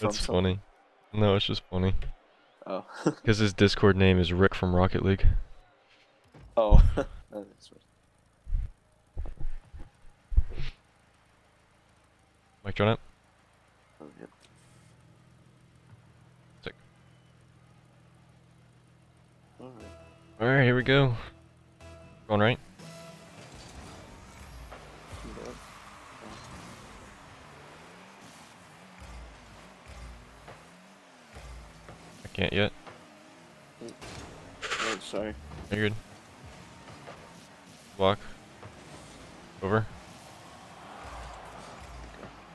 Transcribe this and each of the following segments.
That's funny. No, it's just funny. Oh. Because his Discord name is Rick from Rocket League. oh. that is right. Mike, join up. Oh, yep. Sick. Alright. Alright, here we go. Going right? Can't yet. Oh, sorry. You're good. Block. Over.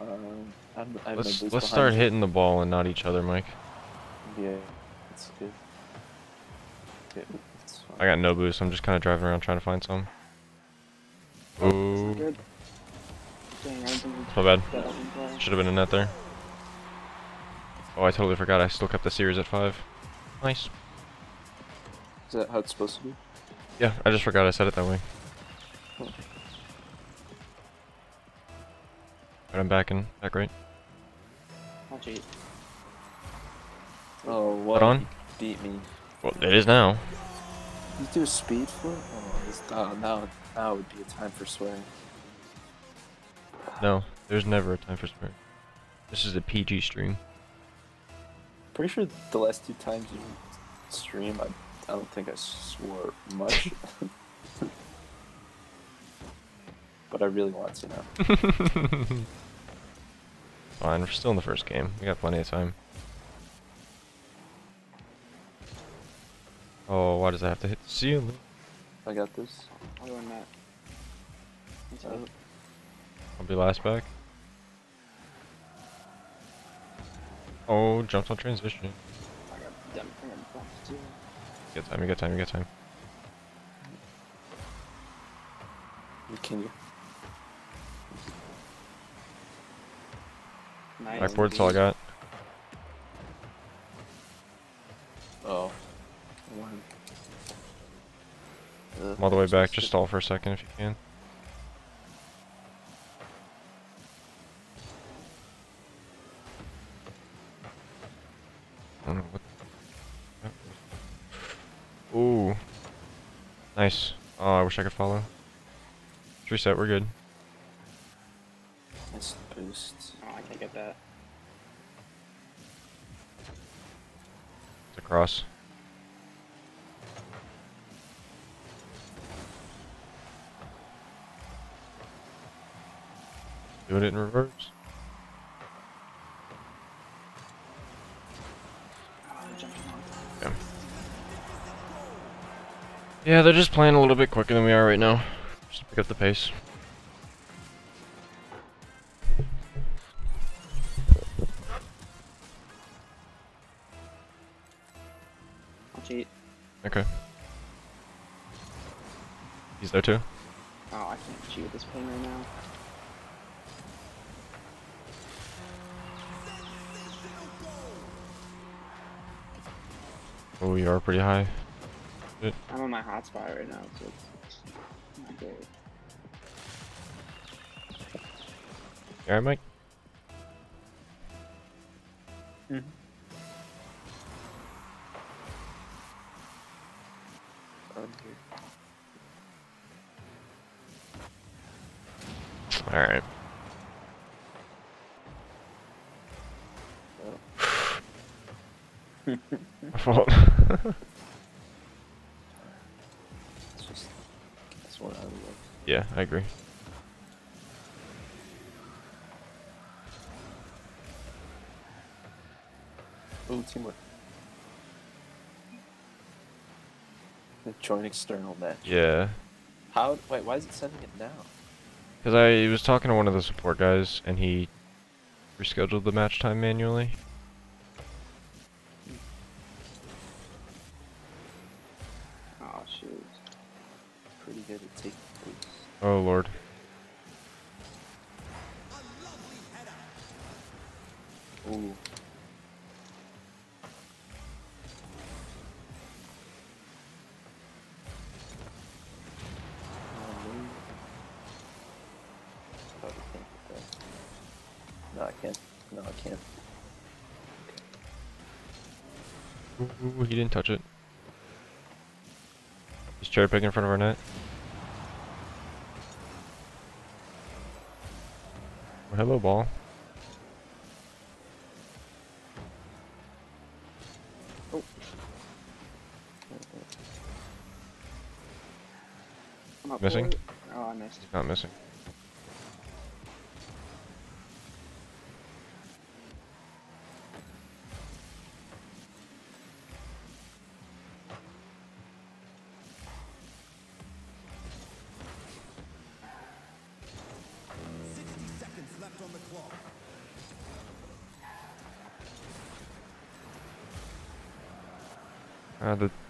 Um, I'm, I have Let's let's start me. hitting the ball and not each other, Mike. Yeah, that's good. Okay. I got no boost. I'm just kind of driving around trying to find some. Ooh, Good. Dang, I don't think we that's my bad. got that one play. Should have been a net there. Oh, I totally forgot. I still kept the series at five. Nice. Is that how it's supposed to be? Yeah, I just forgot I said it that way. Oh. But I'm back in back right. I'll. Oh, what? on? Beat me. Well, it is now. You do a speed flip? Oh, this, oh, now, now would be a time for swearing. No, there's never a time for swearing. This is a PG stream. Pretty sure the last two times you stream, I, I don't think I swore much. but I really want to now. Fine, we're still in the first game. We got plenty of time. Oh, why does I have to hit the ceiling? I got this. I'll go in that. That's it. I'll be last back. Oh, jumped on transition. I got them. I got buffed too. You got time, you got time, you got time. Can you? Nice. That's all I got. Oh. One. I'm all the way back, just stall for a second if you can. I don't know what. Ooh. Nice. Oh, I wish I could follow. Let's reset, we're good. Nice boost. Oh, I can't get that. It's a cross. Doing it in reverse. Yeah, they're just playing a little bit quicker than we are right now. Just to pick up the pace. I'll cheat. Okay. He's there too? Oh, I can't cheat with this ping right now. Oh, you are pretty high. I'm on my hotspot right now, so it's, it's not great. You alright, Mike? Mhm. I'm. Alright. My fault. It's just that's what I love. Yeah, I agree. Ooh, teamwork. Join external match. Yeah. How? Wait, why is it sending it now? Because I was talking to one of the support guys, and he rescheduled the match time manually. Ooh. Oh, no. I can't. No, I can't. Ooh, he didn't touch it. He's cherry picking in front of our net. Oh, hello, ball. Missing? Oh, I missed. Not missing.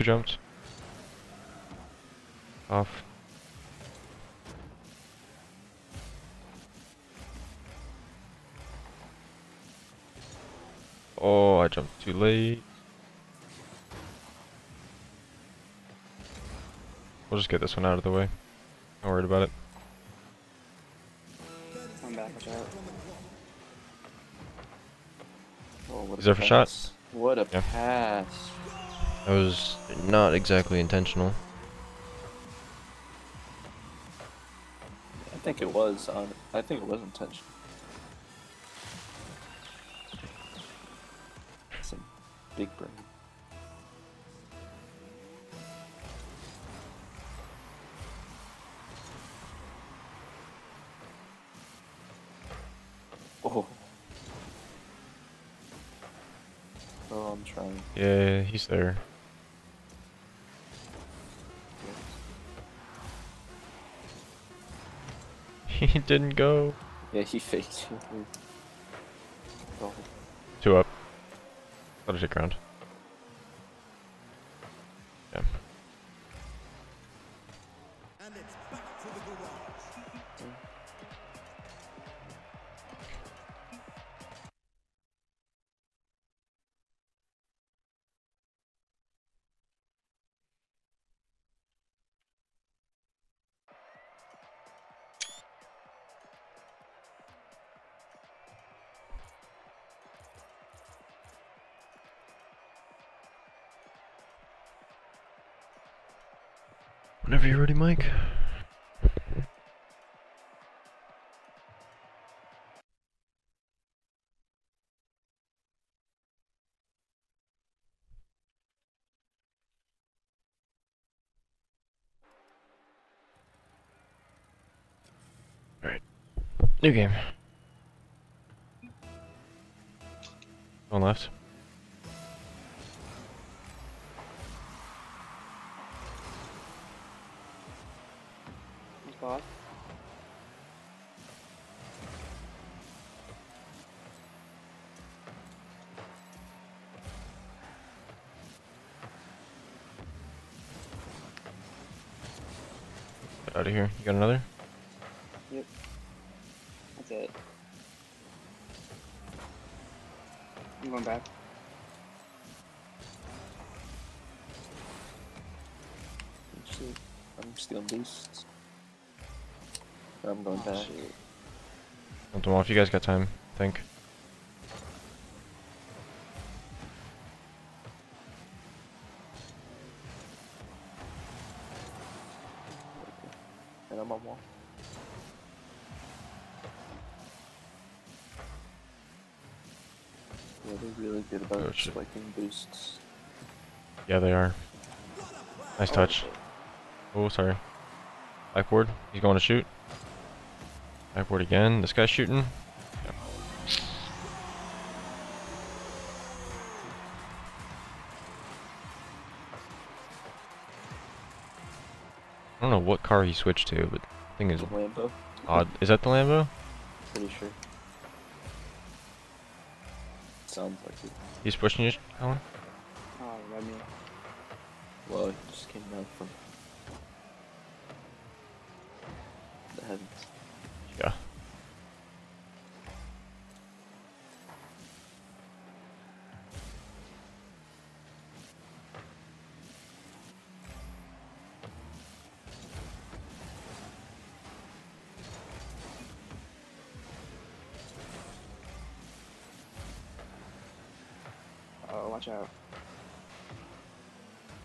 Two jumps. Off. Oh, I jumped too late. We'll just get this one out of the way. Not worried about it. I'm back. Watch out. Oh, what Is there a shot? What a Yeah. pass. That was not exactly intentional. I think it was on. I think it was intentional. Some big brain. Oh. Oh, I'm trying. Yeah, he's there. He didn't go. Yeah, he faked Two up. Let it hit ground. Whenever you're ready, Mike. Alright. New game. One left. Of here. You got another? Yep. That's it. I'm going back. Actually, I'm stealing boosts. I'm going Oh, back. Don't them if You guys got time, I think. And I'm on wall. Yeah, they're really good about Oh, spiking boosts. Yeah, they are. Nice touch. Oh, sorry. Backboard. He's going to shoot. Backboard again. This guy's shooting. I don't know what car he switched to, but the thing is The Lambo, odd. Is that the Lambo? pretty sure. Sounds like it. He's pushing you, Colin? Oh, red me. Well, it just came down from the heavens. Watch out.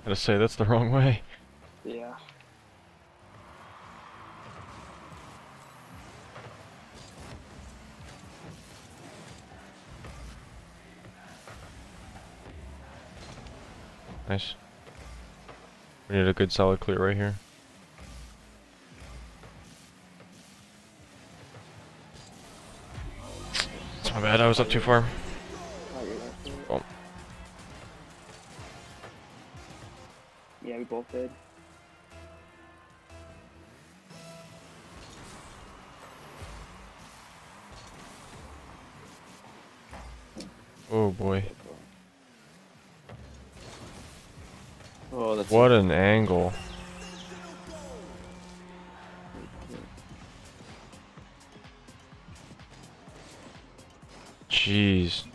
Gotta say, that's the wrong way. Yeah. Nice. We need a good solid clear right here. It's my bad, I was up too far. Yeah, we both did. Oh boy. Oh, that's What an angle. Jeez.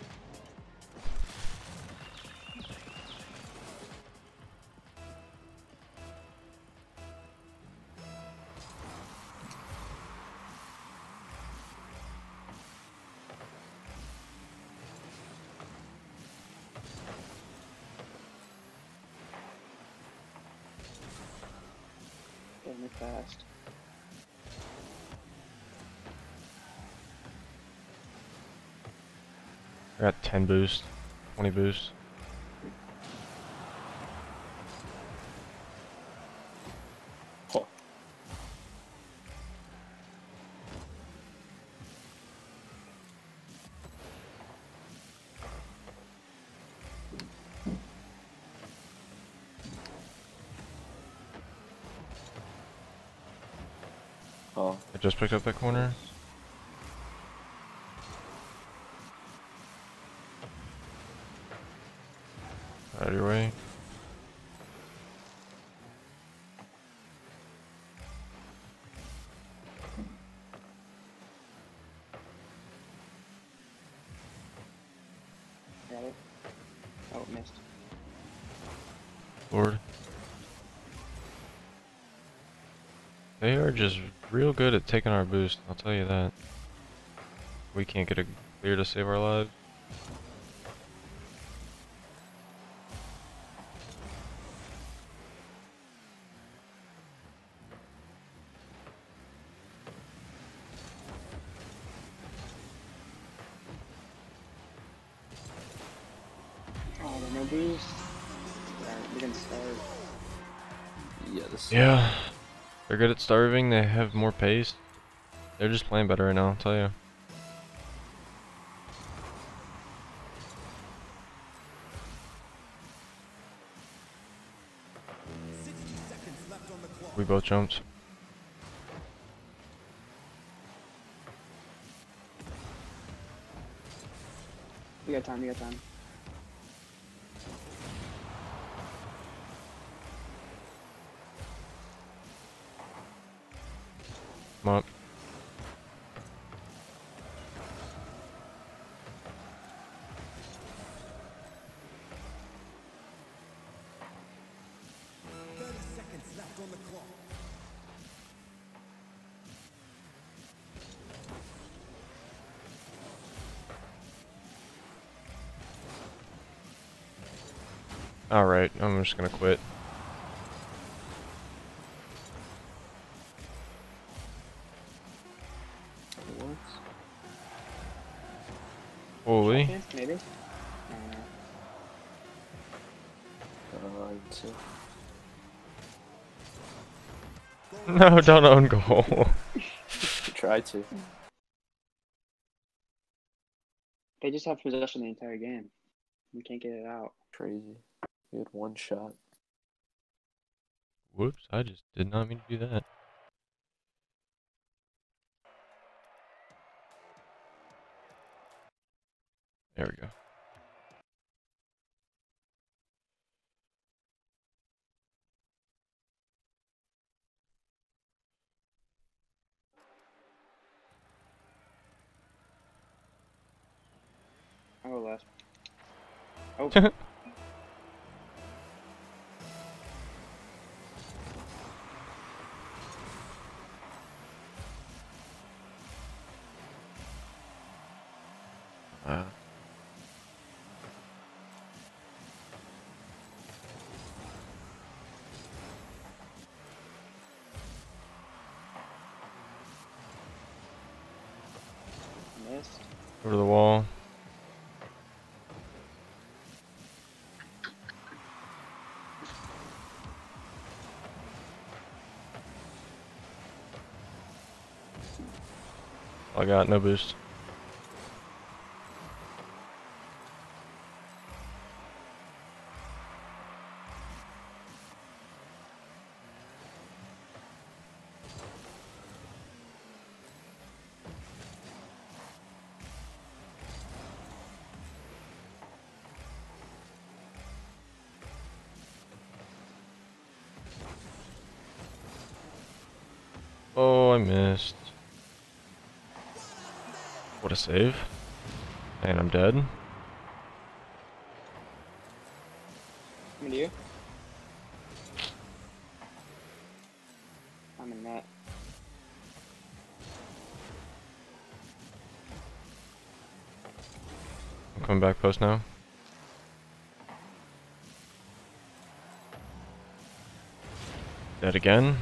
Getting it fast. I got 10 boost, 20 boost. Picked up that corner. Out of your way. Got it. Oh, missed. Lord. They are just real good at taking our boost, I'll tell you that. We can't get a clear to save our lives. Oh, no boost. Yeah, we can start. yeah, this. Yeah. They're good at starving, they have more pace. They're just playing better right now, I'll tell you. We both jumped. We got time, we got time. Come up. Alright, I'm just gonna quit. Maybe. Uh, No, don't own goal. try to. they just have possession the entire game. We can't get it out. Crazy. We had one shot. Whoops, I just did not mean to do that. There we go. Go last. Oh, I got no boost. Save. And I'm dead. Coming to you. I'm in net. I'm coming back post now. Dead again.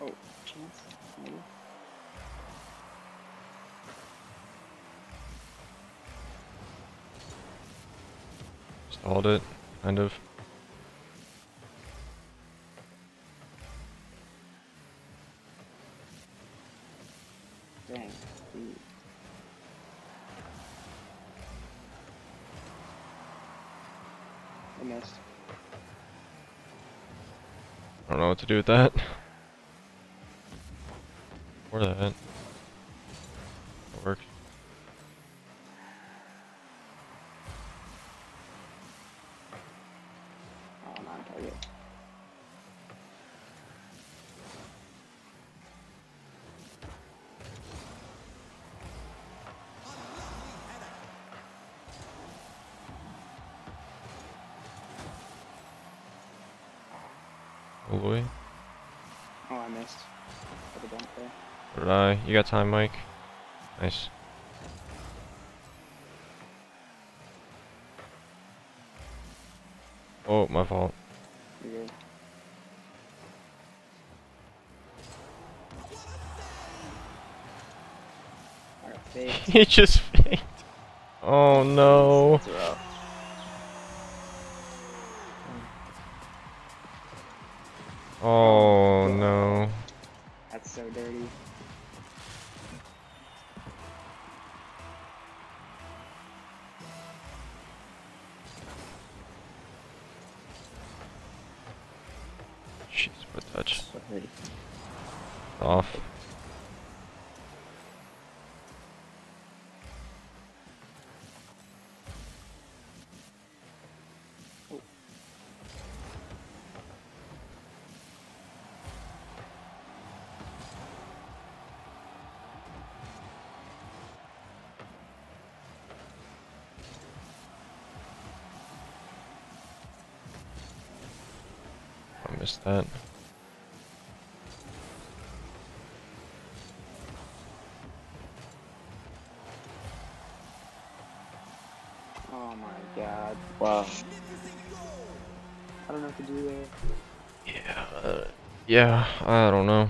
Oh, chance. Maybe. Stalled it, kind of. Dang. I missed. I don't know what to do with that. Or that. Oh boy. Oh, I missed. For the there. What did I? You got time, Mike? Nice. Oh, my fault. You're good. He just faked. Oh no. Jeez, what touch. Sorry. Off. Missed that. Oh my god. Wow. I don't know what to do there. Yeah. Uh, yeah, I don't know.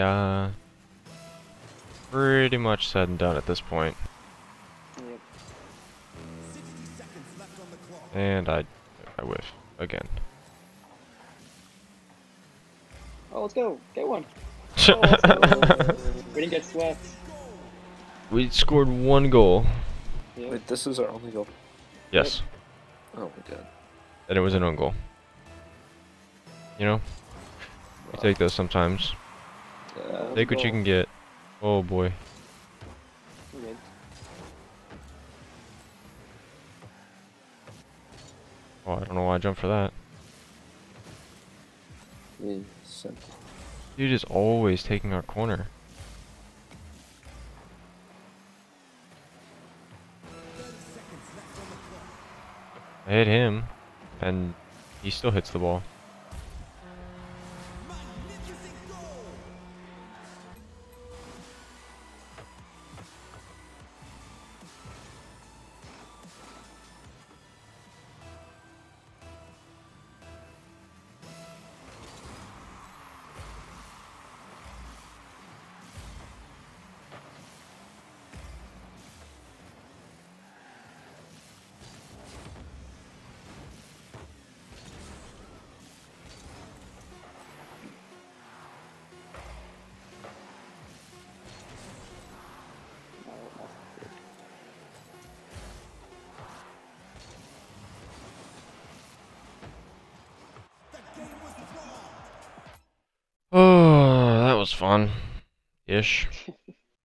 Uh, pretty much said and done at this point, Yep. and I, I whiff again. Oh, let's go. Get one. Oh, go. we didn't get swept. we scored one goal. Yep. Wait, this is our only goal. Yes, Oh my god. and it was an own goal. You know, you take those sometimes. Yeah, Take what you can get. Oh boy. Oh, I don't know why I jumped for that. Dude is always taking our corner. I hit him, and he still hits the ball. Fun. Ish.